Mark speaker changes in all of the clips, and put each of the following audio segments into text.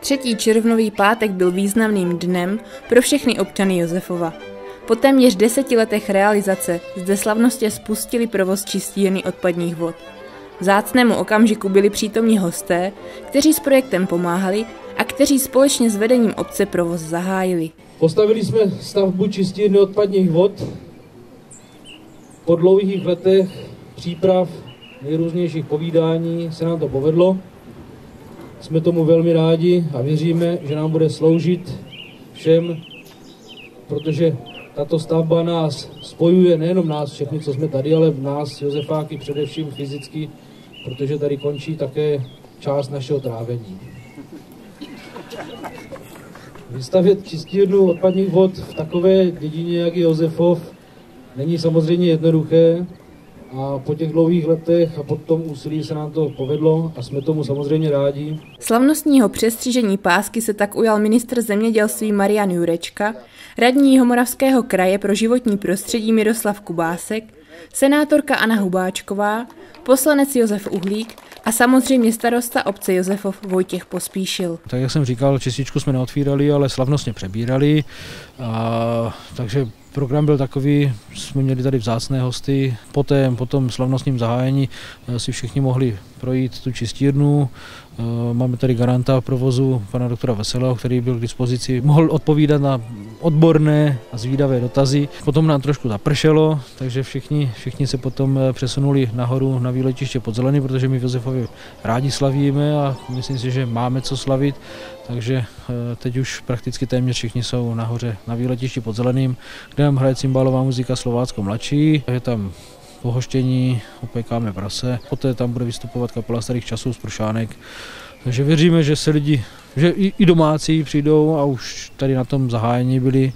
Speaker 1: Třetí červnový pátek byl významným dnem pro všechny občany Josefova. Po téměř deseti letech realizace zde slavnostě spustili provoz čistírny odpadních vod. V zácnému okamžiku byli přítomní hosté, kteří s projektem pomáhali a kteří společně s vedením obce provoz zahájili.
Speaker 2: Postavili jsme stavbu čistírny odpadních vod. Po dlouhých letech příprav, nejrůznějších povídání se nám to povedlo. Jsme tomu velmi rádi a věříme, že nám bude sloužit všem, protože tato stavba nás spojuje, nejenom nás všechny, co jsme tady, ale v nás, Josefáky, především fyzicky, protože tady končí také část našeho trávení. Vystavět čistírnu odpadních vod v takové dědině, jak je Josefov, není samozřejmě jednoduché, a po těch dlouhých letech a po tom úsilí se nám to povedlo a jsme tomu samozřejmě rádi.
Speaker 1: Slavnostního přestřížení pásky se tak ujal ministr zemědělství Marian Jurečka, radní Jihomoravského kraje pro životní prostředí Miroslav Kubásek, senátorka Anna Hubáčková, poslanec Josef Uhlík a samozřejmě starosta obce Josefov Vojtěch Pospíšil.
Speaker 3: Tak jak jsem říkal, čističku jsme neotvírali, ale slavnostně přebírali, a, takže program byl takový, jsme měli tady vzácné hosty, poté, po tom slavnostním zahájení eh, si všichni mohli projít tu čistírnu, eh, máme tady garanta provozu pana doktora Veselého, který byl k dispozici, mohl odpovídat na odborné a zvídavé dotazy. Potom nám trošku zapršelo, takže všichni, všichni se potom eh, přesunuli nahoru na výletiště pod zelený, protože my v Josefovi rádi slavíme a myslím si, že máme co slavit, takže teď už prakticky téměř všichni jsou nahoře na výletišti pod zeleným, kde nám hraje cymbálová muzika Slovácko mladší, je tam pohoštění, opékáme prase, poté tam bude vystupovat kapela starých časů z Pršánek, takže věříme, že se lidi, že i, domácí přijdou a už tady na tom zahájení byli,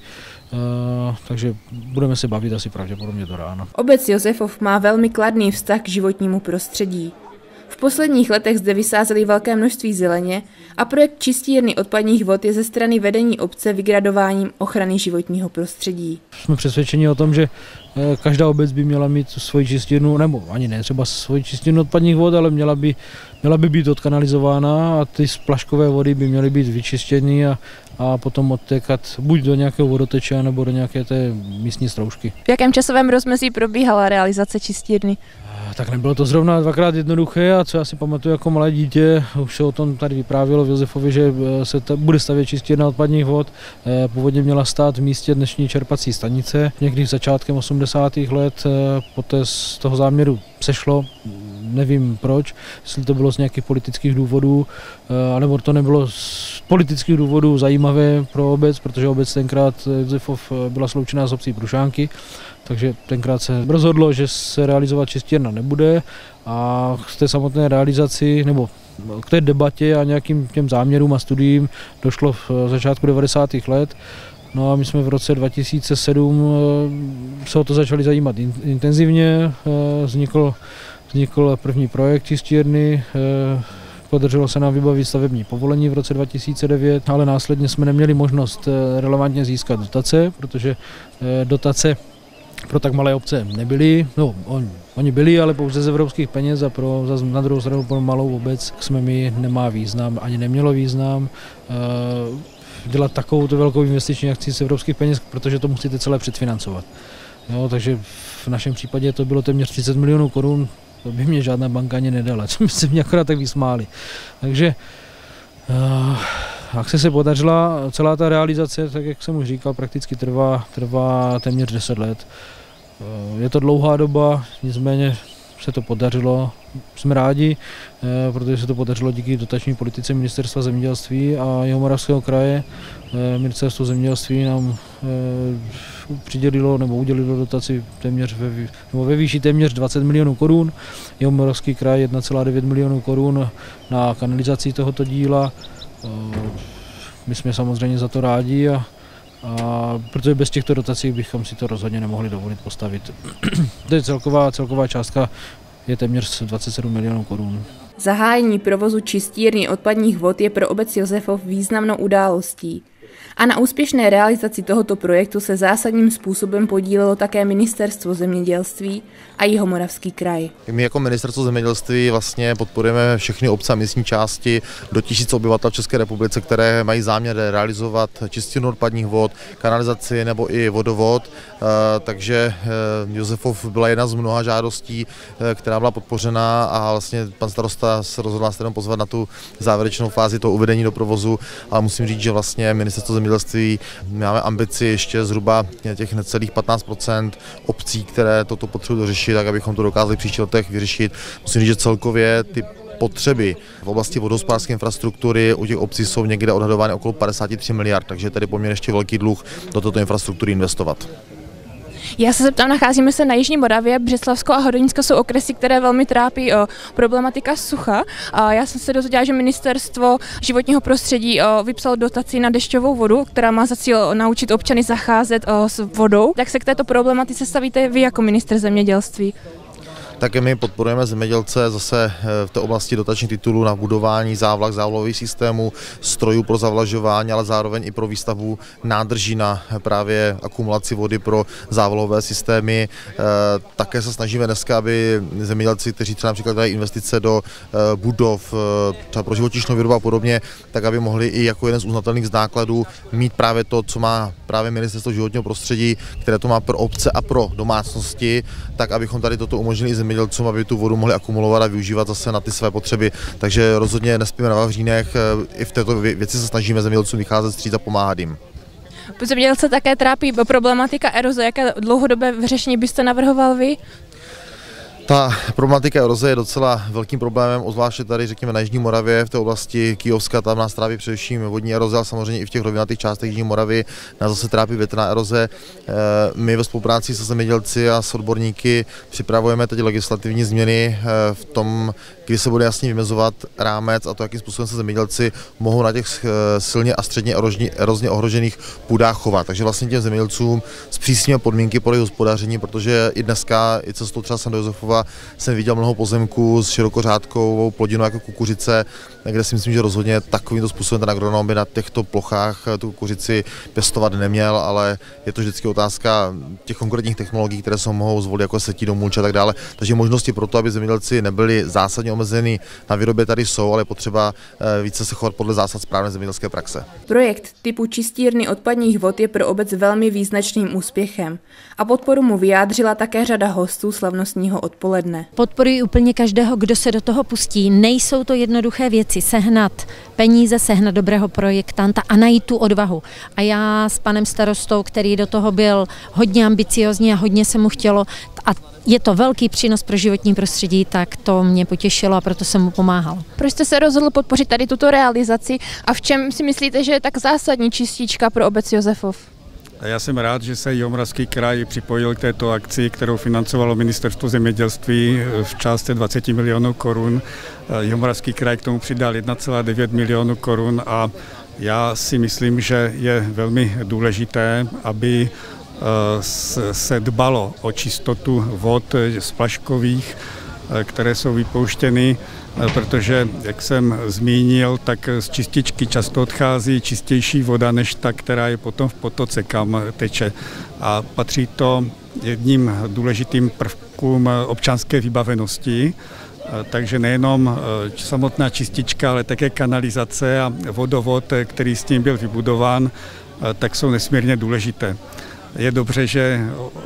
Speaker 3: Uh, takže budeme se bavit asi pravděpodobně do rána.
Speaker 1: Obec Josefov má velmi kladný vztah k životnímu prostředí. V posledních letech zde vysázeli velké množství zeleně a projekt čistírny odpadních vod je ze strany vedení obce vygradováním ochrany životního prostředí.
Speaker 3: Jsme přesvědčeni o tom, že eh, každá obec by měla mít svoji čistírnu, nebo ani ne třeba svoji čistírnu odpadních vod, ale měla by, měla by být odkanalizována a ty splaškové vody by měly být vyčištěny a, a potom odtékat buď do nějakého vodoteče, nebo do nějaké té místní stroužky.
Speaker 1: V jakém časovém rozmezí probíhala realizace čistírny?
Speaker 3: Tak nebylo to zrovna dvakrát jednoduché a co já si pamatuju jako malé dítě, už se o tom tady vyprávělo v Josefovi, že eh, se ta, bude stavět čistírna odpadních vod. Eh, původně měla stát v místě dnešní čerpací stanice. Někdy začátkem 80. let eh, poté z toho záměru sešlo, nevím proč, jestli to bylo z nějakých politických důvodů, anebo to nebylo z politických důvodů zajímavé pro obec, protože obec tenkrát Josefov byla sloučená s obcí Prušánky takže tenkrát se rozhodlo, že se realizovat čistírna nebude a k té samotné realizaci nebo k té debatě a nějakým těm záměrům a studiím došlo v začátku 90. let. No a my jsme v roce 2007 eh, se o to začali zajímat intenzivně. Eh, vznikl, vznikl první projekt čistírny, eh, podařilo se nám vybavit stavební povolení v roce 2009, ale následně jsme neměli možnost relevantně získat dotace, protože dotace pro tak malé obce nebyly. No, on, oni byli, ale pouze z evropských peněz a pro, zase na druhou stranu pro malou obec jsme mi nemá význam, ani nemělo význam uh, dělat takovou velkou investiční akci z evropských peněz, protože to musíte celé předfinancovat. Jo, takže v našem případě to bylo téměř 30 milionů korun, to by mě žádná banka ani nedala, co by se mě akorát tak vysmáli. Takže uh, akce se podařila, celá ta realizace, tak jak jsem už říkal, prakticky trvá, trvá téměř 10 let. Eh, je to dlouhá doba, nicméně se to podařilo. Jsme rádi, eh, protože se to podařilo díky dotační politice Ministerstva zemědělství a Jihomoravského kraje. Eh, Ministerstvo zemědělství nám přidělilo nebo udělilo dotaci téměř ve, nebo ve výši téměř 20 milionů korun. Jihomoravský kraj 1,9 milionů korun na kanalizaci tohoto díla. My jsme samozřejmě za to rádi a, a protože bez těchto dotací bychom si to rozhodně nemohli dovolit postavit. to je celková, celková částka je téměř 27 milionů korun.
Speaker 1: Zahájení provozu čistírny odpadních vod je pro obec Josefov významnou událostí. A na úspěšné realizaci tohoto projektu se zásadním způsobem podílelo také Ministerstvo zemědělství a Jihomoravský kraj.
Speaker 4: My jako Ministerstvo zemědělství vlastně podporujeme všechny obce a místní části do tisíc obyvatel v České republice, které mají záměr realizovat čistinu odpadních vod, kanalizaci nebo i vodovod. Eh, takže eh, Josefov byla jedna z mnoha žádostí, eh, která byla podpořena a vlastně pan starosta se rozhodl nás pozvat na tu závěrečnou fázi toho uvedení do provozu, ale musím říct, že vlastně Ministerstvo zemědělství máme ambici ještě zhruba těch necelých 15% obcí, které toto potřebují dořešit, tak abychom to dokázali příští letech vyřešit. Musím říct, že celkově ty potřeby v oblasti vodohospodářské infrastruktury u těch obcí jsou někde odhadovány okolo 53 miliard, takže tady poměrně ještě velký dluh do této infrastruktury investovat.
Speaker 1: Já se zeptám, nacházíme se na Jižní Moravě, Břeslavsko a Hodonícko jsou okresy, které velmi trápí o problematika sucha. A já jsem se dozvěděla, že ministerstvo životního prostředí o, vypsalo dotaci na dešťovou vodu, která má za cíl naučit občany zacházet o, s vodou. Tak se k této problematice stavíte vy jako minister zemědělství?
Speaker 4: Také my podporujeme zemědělce zase eh, v té oblasti dotačních titulů na budování závlah, závlahových systémů, strojů pro zavlažování, ale zároveň i pro výstavbu nádrží na právě akumulaci vody pro závlahové systémy. Eh, také se snažíme dneska, aby zemědělci, kteří třeba například dají investice do eh, budov, třeba pro živočišnou výrobu a podobně, tak aby mohli i jako jeden z uznatelných nákladů mít právě to, co má právě ministerstvo životního prostředí, které to má pro obce a pro domácnosti, tak abychom tady toto umožnili i zemědělcům, aby tu vodu mohli akumulovat a využívat zase na ty své potřeby. Takže rozhodně nespíme na Vavřínech, eh, i v této věci se snažíme zemědělcům vycházet stříc a pomáhat jim.
Speaker 1: Zemědělce také trápí problematika eroze. Jaké dlouhodobé řešení byste navrhoval vy?
Speaker 4: Ta problematika eroze je docela velkým problémem, obzvláště tady, řekněme, na Jižní Moravě, v té oblasti Kijovska, tam nás trápí především vodní eroze, ale samozřejmě i v těch rovinatých částech Jižní Moravy nás zase trápí větrná eroze. Eh, my ve spolupráci se zemědělci a s odborníky připravujeme teď legislativní změny eh, v tom, kdy se bude jasně vymezovat rámec a to, jakým způsobem se zemědělci mohou na těch eh, silně a středně erozně ohrožených půdách chovat. Takže vlastně těm zemědělcům zpřísníme podmínky pro jejich hospodaření, protože i dneska, i cestou třeba jsem do Josefova, jsem viděl mnoho pozemků s širokořádkovou plodinou jako kukuřice, kde si myslím, že rozhodně takovýmto způsobem ten agronom by na těchto plochách tu kukuřici pěstovat neměl, ale je to vždycky otázka těch konkrétních technologií, které se mohou zvolit jako setí do mulče a tak dále. Takže možnosti pro to, aby zemědělci nebyli zásadně omezeny na výrobě tady jsou, ale potřeba eh, více se chovat podle zásad správné zemědělské praxe.
Speaker 1: Projekt typu čistírny odpadních vod je pro obec velmi význačným úspěchem a podporu mu vyjádřila také řada hostů slavnostního odpoledne odpoledne.
Speaker 5: Podporuji úplně každého, kdo se do toho pustí. Nejsou to jednoduché věci. Sehnat peníze, sehnat dobrého projektanta a najít tu odvahu. A já s panem starostou, který do toho byl hodně ambiciozní a hodně se mu chtělo a je to velký přínos pro životní prostředí, tak to mě potěšilo a proto jsem mu pomáhal.
Speaker 1: Proč jste se rozhodl podpořit tady tuto realizaci a v čem si myslíte, že je tak zásadní čistička pro obec Josefov?
Speaker 6: Já jsem rád, že se Jihomoravský kraj připojil k této akci, kterou financovalo Ministerstvo zemědělství v části 20 milionů korun. Jihomoravský kraj k tomu přidal 1,9 milionů korun a já si myslím, že je velmi důležité, aby eh, se dbalo o čistotu vod splaškových, eh, které jsou vypouštěny Eh, protože, jak jsem zmínil, tak z čističky často odchází čistější voda než ta, která je potom v potoce, kam teče. A patří to jedním důležitým prvkům občanské vybavenosti, eh, takže nejenom eh, samotná čistička, ale také kanalizace a vodovod, který s tím byl vybudován, tak jsou nesmírně důležité. Je dobře, že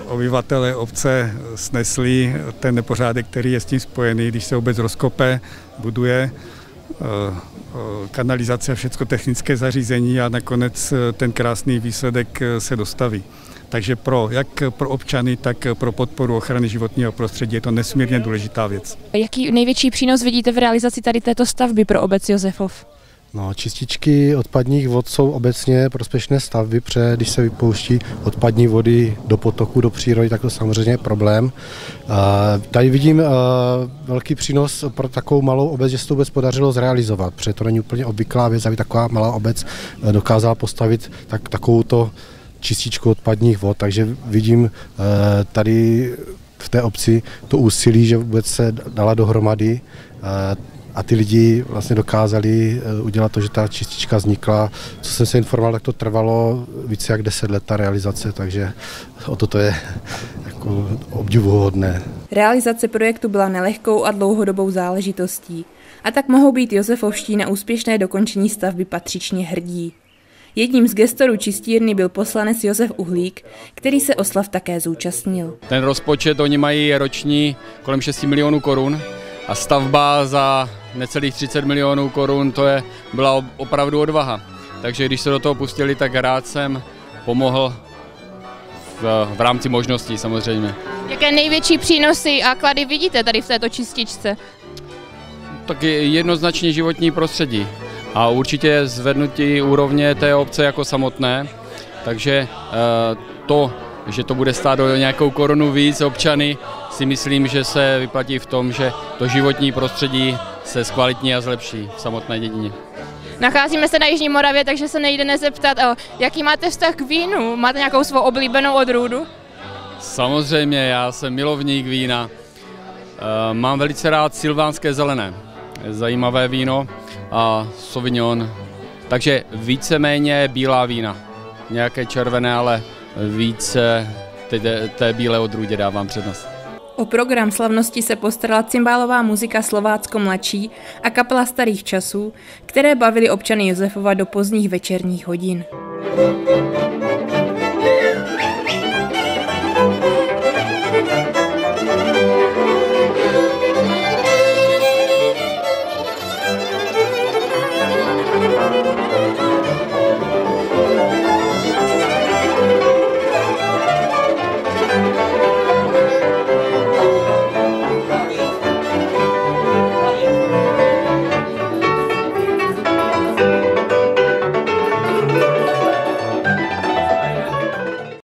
Speaker 6: obyvatele obce snesli ten nepořádek, který je s tím spojený, když se obec rozkope, buduje eh, eh, kanalizace a všechno technické zařízení a nakonec eh, ten krásný výsledek se dostaví. Takže pro, jak pro občany, tak pro podporu ochrany životního prostředí je to nesmírně důležitá věc.
Speaker 1: Jaký největší přínos vidíte v realizaci tady této stavby pro obec Josefov?
Speaker 7: No, čističky odpadních vod jsou obecně prospěšné stavby, protože když se vypouští odpadní vody do potoku, do přírody, tak to samozřejmě je problém. Tady vidím velký přínos pro takovou malou obec, že se to vůbec podařilo zrealizovat, protože to není úplně obvyklá věc, aby taková malá obec dokázala postavit tak, takovouto čističku odpadních vod, takže vidím tady v té obci to úsilí, že vůbec se dala dohromady a ty lidi vlastně dokázali eh, udělat to, že ta čistička vznikla. Co jsem se informoval, tak to trvalo více jak 10 let ta realizace, takže o to to je jako obdivuhodné.
Speaker 1: Realizace projektu byla nelehkou a dlouhodobou záležitostí a tak mohou být Josefovští na úspěšné dokončení stavby patřičně hrdí. Jedním z gestorů čistírny byl poslanec Josef Uhlík, který se oslav také zúčastnil.
Speaker 8: Ten rozpočet oni mají roční kolem 6 milionů korun a stavba za necelých 30 milionů korun, to je, byla opravdu odvaha. Takže když se do toho pustili, tak rád jsem pomohl v, v rámci možností samozřejmě.
Speaker 9: Jaké největší přínosy a klady vidíte tady v této čističce?
Speaker 8: Tak je jednoznačně životní prostředí a určitě zvednutí úrovně té obce jako samotné. Takže eh, to, že to bude stát do nějakou korunu víc občany, si myslím, že se vyplatí v tom, že to životní prostředí se zkvalitní a zlepší v samotné dědině.
Speaker 9: Nacházíme se na Jižní Moravě, takže se nejde nezeptat, jaký máte vztah k vínu? Máte nějakou svou oblíbenou odrůdu?
Speaker 8: Samozřejmě, já jsem milovník vína. Eh, mám velice rád silvánské zelené. Zajímavé víno a Sauvignon. Takže víceméně bílá vína. Nějaké červené, ale více té, té bílé odrůdě dávám přednost.
Speaker 1: O program slavnosti se postarala cymbálová muzika Slovácko mladší a kapela starých časů, které bavili občany Josefova do pozdních večerních hodin. thank you